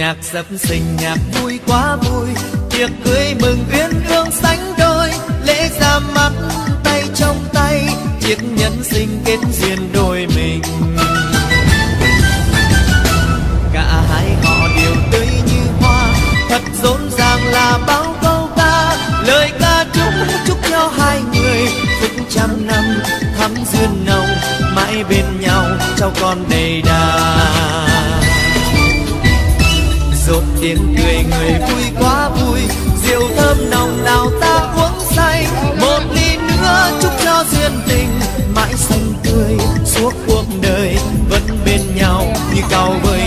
nhạc dập sình, nhạc vui quá vui. Tiệc cưới mừng uyên ương sánh đôi. Lễ ra mắt, tay trong tay. Chiếc nhẫn sinh kết duyên đôi mình. Cả hai họ đều tươi như hoa. Thật rộn ràng là bao câu ca. Lời ca chúc chúc cho hai người. Phúc trăm năm, thắm duyên nồng, mãi bên nhau cháu con đầy đà. Rộn tiền cười người vui quá vui. Rượu thơm nồng nào ta uống say. Một ly nữa chúc cho duyên tình. Mãi xanh tươi suốt cuộc đời vẫn bên nhau như cao vời